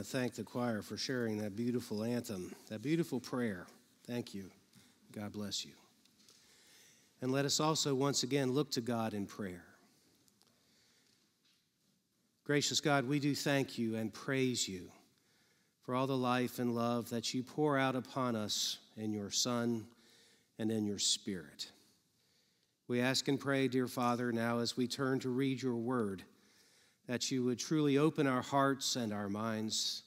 I thank the choir for sharing that beautiful anthem, that beautiful prayer. Thank you. God bless you. And let us also once again look to God in prayer. Gracious God, we do thank you and praise you for all the life and love that you pour out upon us in your Son and in your Spirit. We ask and pray, dear Father, now as we turn to read your word that you would truly open our hearts and our minds.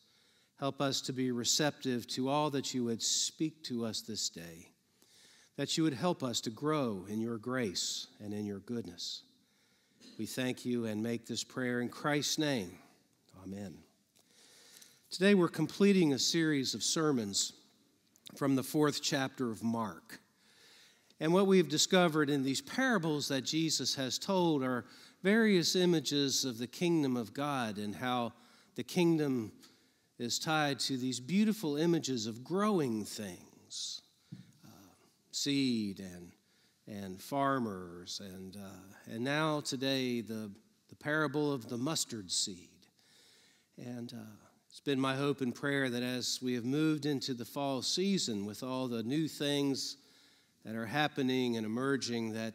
Help us to be receptive to all that you would speak to us this day, that you would help us to grow in your grace and in your goodness. We thank you and make this prayer in Christ's name. Amen. Today we're completing a series of sermons from the fourth chapter of Mark. And what we've discovered in these parables that Jesus has told are various images of the kingdom of God and how the kingdom is tied to these beautiful images of growing things uh, seed and, and farmers, and, uh, and now today the, the parable of the mustard seed. And uh, it's been my hope and prayer that as we have moved into the fall season with all the new things that are happening and emerging, that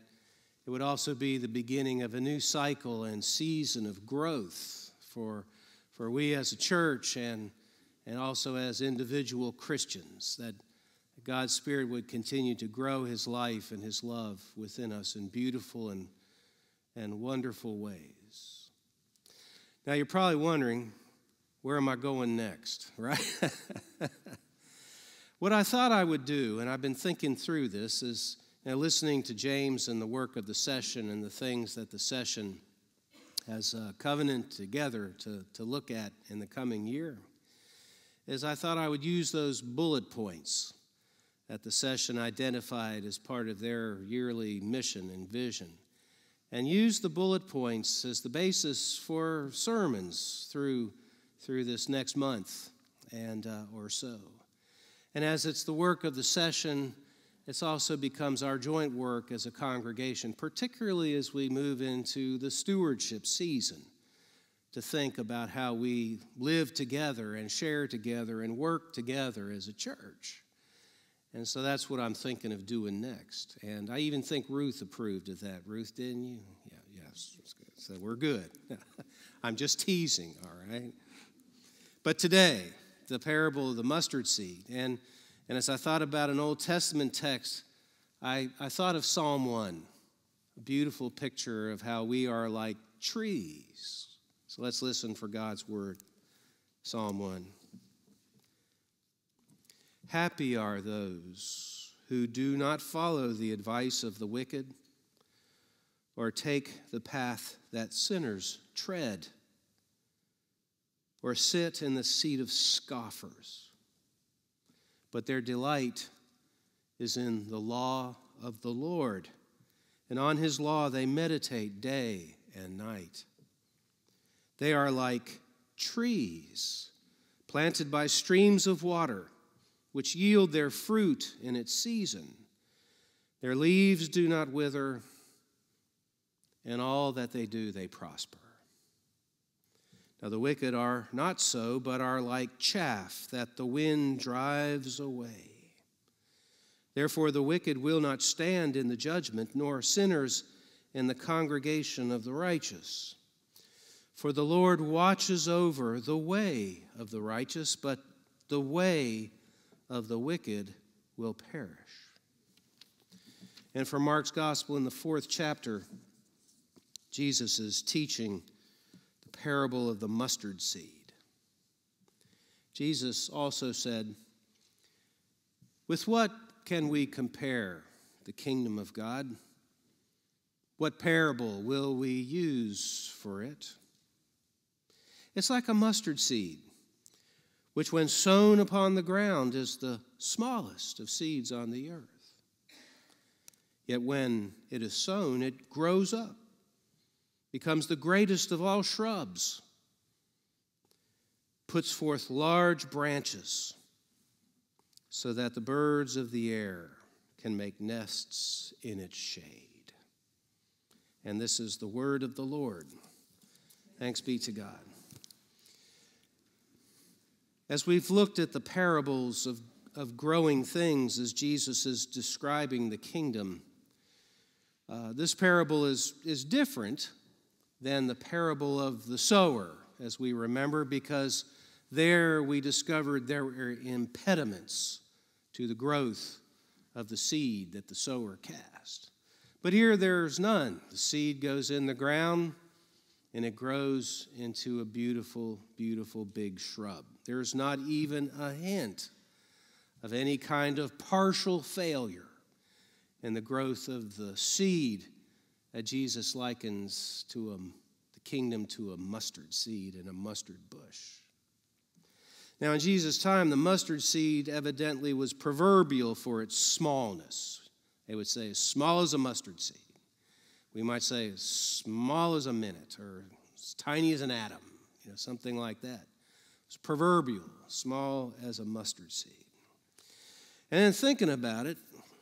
it would also be the beginning of a new cycle and season of growth for, for we as a church and, and also as individual Christians, that God's Spirit would continue to grow His life and His love within us in beautiful and, and wonderful ways. Now, you're probably wondering, where am I going next, right? what I thought I would do, and I've been thinking through this, is now, listening to James and the work of the session and the things that the session has uh, covenant together to, to look at in the coming year, is I thought I would use those bullet points that the session identified as part of their yearly mission and vision, and use the bullet points as the basis for sermons through, through this next month and uh, or so. And as it's the work of the session, it also becomes our joint work as a congregation, particularly as we move into the stewardship season, to think about how we live together and share together and work together as a church. And so that's what I'm thinking of doing next. And I even think Ruth approved of that. Ruth, didn't you? Yeah, yes. So we're good. I'm just teasing, all right? But today, the parable of the mustard seed. And and as I thought about an Old Testament text, I, I thought of Psalm 1, a beautiful picture of how we are like trees. So let's listen for God's word. Psalm 1. Happy are those who do not follow the advice of the wicked or take the path that sinners tread or sit in the seat of scoffers but their delight is in the law of the Lord. And on his law they meditate day and night. They are like trees planted by streams of water, which yield their fruit in its season. Their leaves do not wither, and all that they do they prosper. Now, the wicked are not so, but are like chaff that the wind drives away. Therefore, the wicked will not stand in the judgment, nor sinners in the congregation of the righteous. For the Lord watches over the way of the righteous, but the way of the wicked will perish. And from Mark's Gospel in the fourth chapter, Jesus is teaching parable of the mustard seed. Jesus also said, With what can we compare the kingdom of God? What parable will we use for it? It's like a mustard seed, which, when sown upon the ground, is the smallest of seeds on the earth. Yet when it is sown, it grows up becomes the greatest of all shrubs, puts forth large branches so that the birds of the air can make nests in its shade. And this is the word of the Lord. Thanks be to God. As we've looked at the parables of, of growing things as Jesus is describing the kingdom, uh, this parable is, is different than the parable of the sower, as we remember, because there we discovered there were impediments to the growth of the seed that the sower cast. But here there's none. The seed goes in the ground and it grows into a beautiful, beautiful big shrub. There's not even a hint of any kind of partial failure in the growth of the seed that Jesus likens to a, the kingdom to a mustard seed in a mustard bush. Now, in Jesus' time, the mustard seed evidently was proverbial for its smallness. They would say, as small as a mustard seed. We might say, as small as a minute or as tiny as an atom, you know, something like that. It's proverbial, small as a mustard seed. And then thinking about it,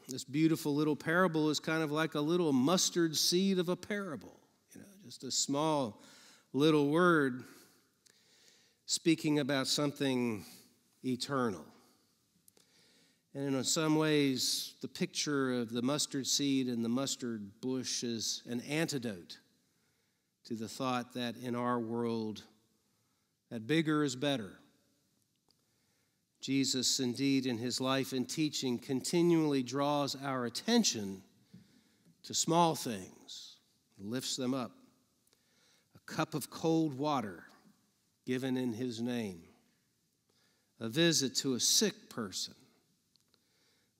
this beautiful little parable is kind of like a little mustard seed of a parable, you know, just a small little word speaking about something eternal. And in some ways, the picture of the mustard seed and the mustard bush is an antidote to the thought that in our world, that bigger is better. Jesus, indeed, in his life and teaching, continually draws our attention to small things, lifts them up. A cup of cold water given in his name, a visit to a sick person,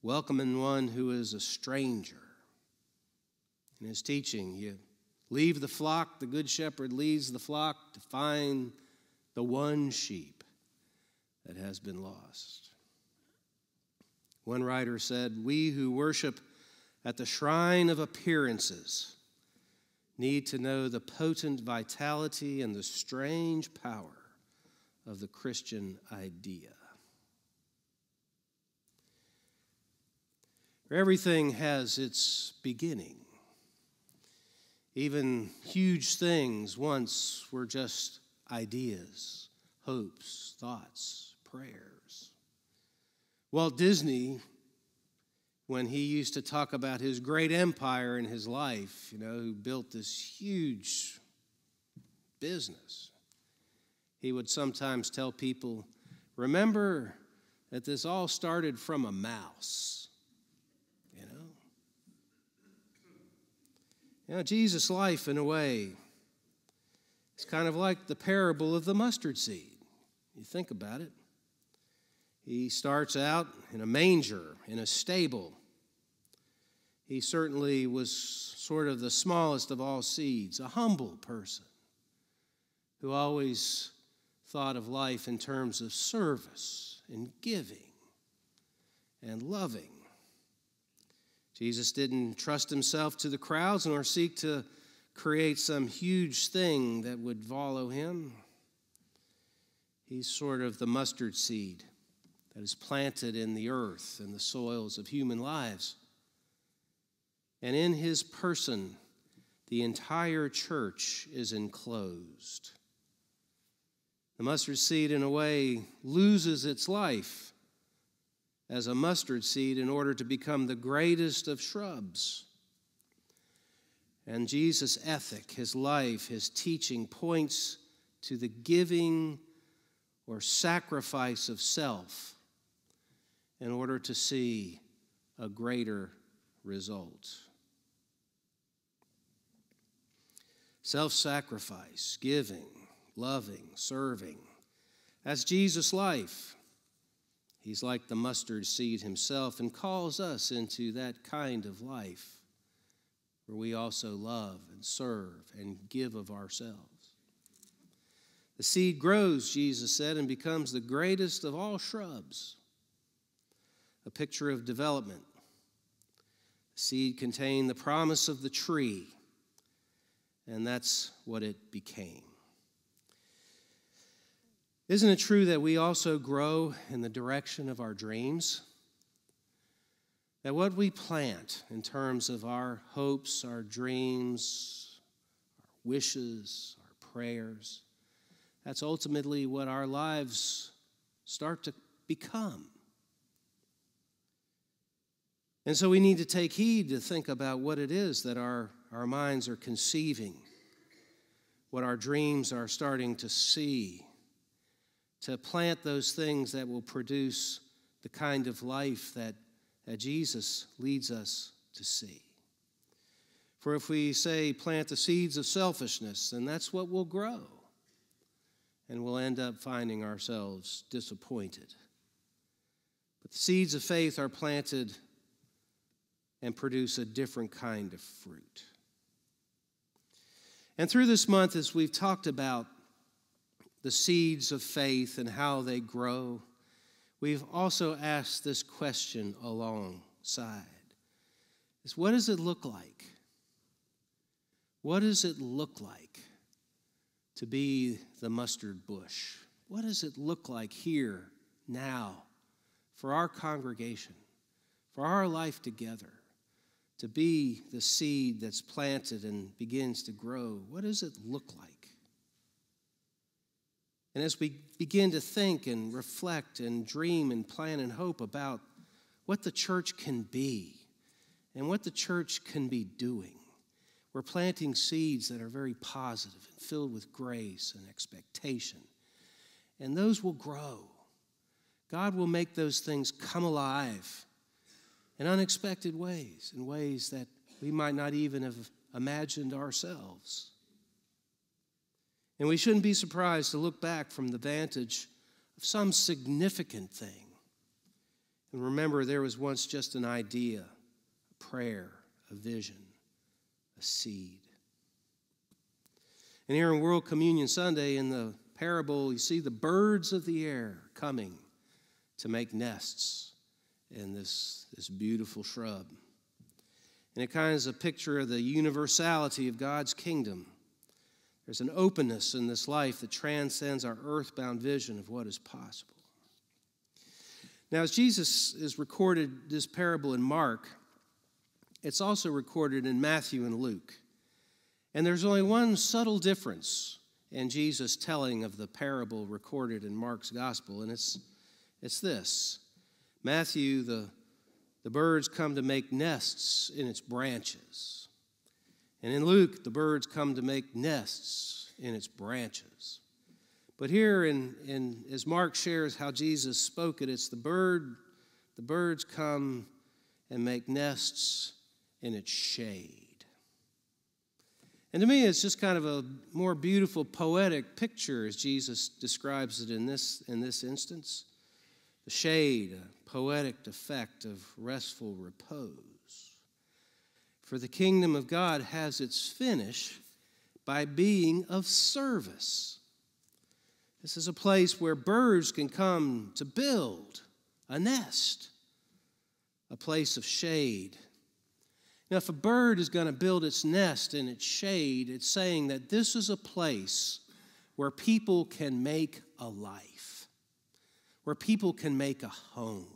welcoming one who is a stranger. In his teaching, you leave the flock, the good shepherd leads the flock to find the one sheep that has been lost. One writer said, We who worship at the shrine of appearances need to know the potent vitality and the strange power of the Christian idea. Everything has its beginning. Even huge things once were just ideas, hopes, thoughts, prayers. Walt Disney when he used to talk about his great empire in his life, you know, who built this huge business. He would sometimes tell people, remember that this all started from a mouse. You know? You know, Jesus' life, in a way, is kind of like the parable of the mustard seed. You think about it. He starts out in a manger, in a stable. He certainly was sort of the smallest of all seeds, a humble person who always thought of life in terms of service and giving and loving. Jesus didn't trust himself to the crowds nor seek to create some huge thing that would follow him. He's sort of the mustard seed that is planted in the earth and the soils of human lives. And in his person, the entire church is enclosed. The mustard seed, in a way, loses its life as a mustard seed in order to become the greatest of shrubs. And Jesus' ethic, his life, his teaching points to the giving or sacrifice of self in order to see a greater result. Self sacrifice, giving, loving, serving. That's Jesus' life. He's like the mustard seed himself and calls us into that kind of life where we also love and serve and give of ourselves. The seed grows, Jesus said, and becomes the greatest of all shrubs a picture of development. The seed contained the promise of the tree, and that's what it became. Isn't it true that we also grow in the direction of our dreams? That what we plant in terms of our hopes, our dreams, our wishes, our prayers, that's ultimately what our lives start to become. And so we need to take heed to think about what it is that our, our minds are conceiving, what our dreams are starting to see, to plant those things that will produce the kind of life that, that Jesus leads us to see. For if we say plant the seeds of selfishness, then that's what will grow. And we'll end up finding ourselves disappointed. But the seeds of faith are planted and produce a different kind of fruit. And through this month, as we've talked about the seeds of faith and how they grow, we've also asked this question alongside is what does it look like? What does it look like to be the mustard bush? What does it look like here, now, for our congregation, for our life together? To be the seed that's planted and begins to grow, what does it look like? And as we begin to think and reflect and dream and plan and hope about what the church can be and what the church can be doing, we're planting seeds that are very positive and filled with grace and expectation. And those will grow. God will make those things come alive in unexpected ways, in ways that we might not even have imagined ourselves. And we shouldn't be surprised to look back from the vantage of some significant thing. And remember, there was once just an idea, a prayer, a vision, a seed. And here in World Communion Sunday, in the parable, you see the birds of the air coming to make nests in this, this beautiful shrub. And it kind of is a picture of the universality of God's kingdom. There's an openness in this life that transcends our earthbound vision of what is possible. Now, as Jesus is recorded this parable in Mark, it's also recorded in Matthew and Luke. And there's only one subtle difference in Jesus' telling of the parable recorded in Mark's gospel, and it's, it's this Matthew, the, the birds come to make nests in its branches. And in Luke, the birds come to make nests in its branches. But here, in, in, as Mark shares how Jesus spoke it, it's the bird, the birds come and make nests in its shade. And to me, it's just kind of a more beautiful, poetic picture as Jesus describes it in this, in this instance. The shade, poetic effect of restful repose. For the kingdom of God has its finish by being of service. This is a place where birds can come to build a nest, a place of shade. Now, if a bird is going to build its nest in its shade, it's saying that this is a place where people can make a life, where people can make a home.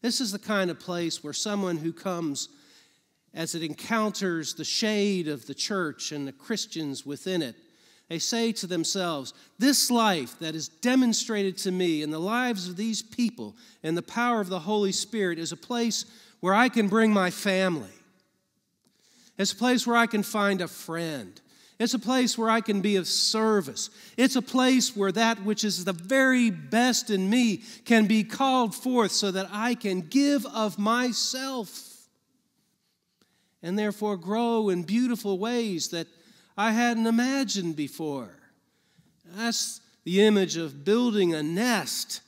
This is the kind of place where someone who comes as it encounters the shade of the church and the Christians within it, they say to themselves, This life that is demonstrated to me in the lives of these people and the power of the Holy Spirit is a place where I can bring my family. It's a place where I can find a friend. It's a place where I can be of service. It's a place where that which is the very best in me can be called forth so that I can give of myself and therefore grow in beautiful ways that I hadn't imagined before. That's the image of building a nest.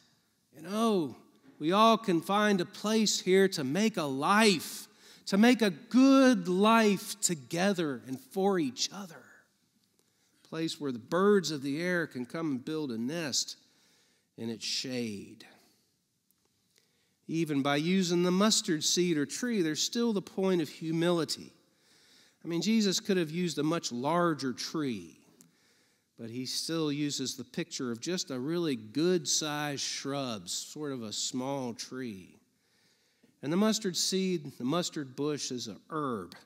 You know, we all can find a place here to make a life, to make a good life together and for each other place where the birds of the air can come and build a nest in its shade. Even by using the mustard seed or tree, there's still the point of humility. I mean, Jesus could have used a much larger tree, but he still uses the picture of just a really good sized shrub, sort of a small tree. And the mustard seed, the mustard bush, is a herb.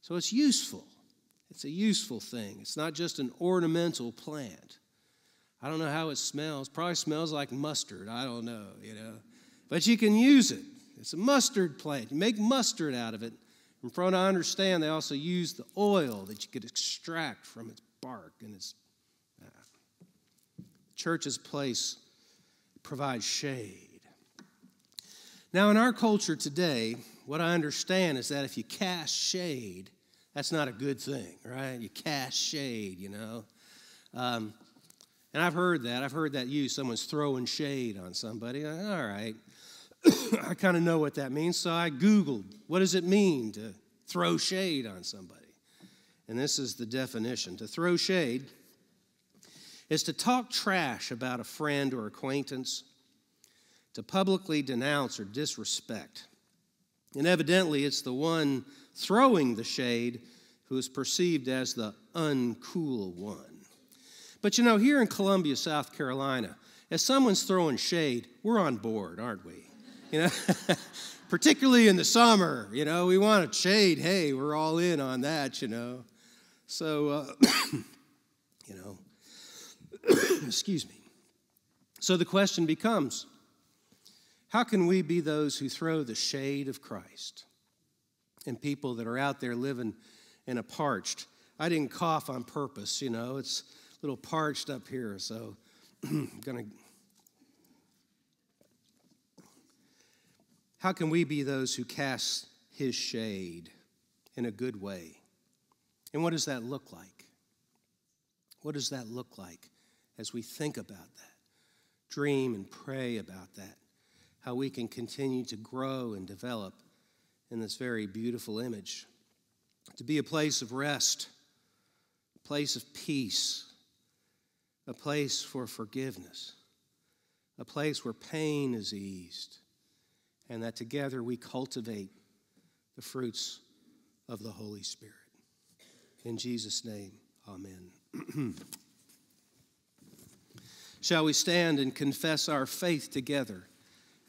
So it's useful. It's a useful thing, it's not just an ornamental plant. I don't know how it smells. Probably smells like mustard. I don't know, you know. But you can use it. It's a mustard plant. You make mustard out of it. And from what I understand, they also use the oil that you could extract from its bark and its uh, church's place provides shade. Now, in our culture today, what I understand is that if you cast shade, that's not a good thing, right? You cast shade, you know. Um, and I've heard that. I've heard that used. Someone's throwing shade on somebody. All right. I kind of know what that means. So I Googled, what does it mean to throw shade on somebody? And this is the definition to throw shade is to talk trash about a friend or acquaintance, to publicly denounce or disrespect. And evidently, it's the one throwing the shade who is perceived as the uncool one. But you know, here in Columbia, South Carolina, if someone's throwing shade, we're on board, aren't we? You know, particularly in the summer, you know, we want a shade. Hey, we're all in on that, you know. So, uh, you know, excuse me. So the question becomes how can we be those who throw the shade of Christ and people that are out there living in a parched? I didn't cough on purpose, you know, it's a little parched up here, so I'm to. How can we be those who cast his shade in a good way? And what does that look like? What does that look like as we think about that, dream and pray about that? How we can continue to grow and develop in this very beautiful image. To be a place of rest, a place of peace, a place for forgiveness, a place where pain is eased, and that together we cultivate the fruits of the Holy Spirit. In Jesus' name, amen. Shall we stand and confess our faith together?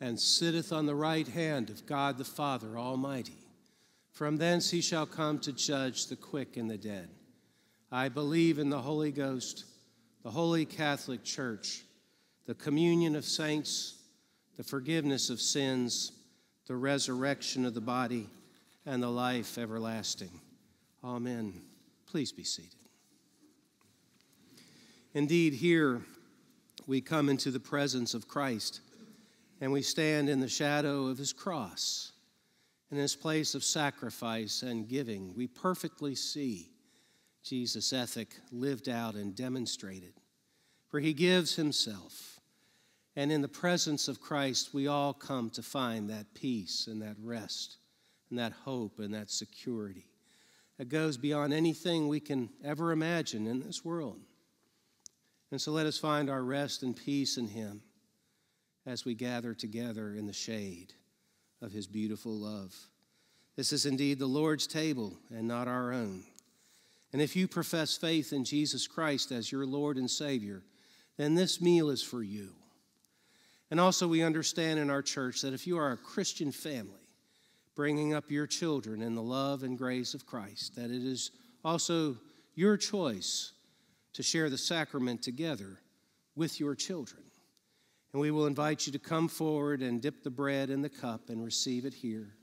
and sitteth on the right hand of God the Father Almighty. From thence he shall come to judge the quick and the dead. I believe in the Holy Ghost, the holy Catholic Church, the communion of saints, the forgiveness of sins, the resurrection of the body, and the life everlasting. Amen. Please be seated. Indeed, here we come into the presence of Christ and we stand in the shadow of his cross. In his place of sacrifice and giving, we perfectly see Jesus' ethic lived out and demonstrated. For he gives himself. And in the presence of Christ, we all come to find that peace and that rest and that hope and that security that goes beyond anything we can ever imagine in this world. And so let us find our rest and peace in him as we gather together in the shade of his beautiful love. This is indeed the Lord's table and not our own. And if you profess faith in Jesus Christ as your Lord and Savior, then this meal is for you. And also, we understand in our church that if you are a Christian family, bringing up your children in the love and grace of Christ, that it is also your choice to share the sacrament together with your children. And we will invite you to come forward and dip the bread in the cup and receive it here.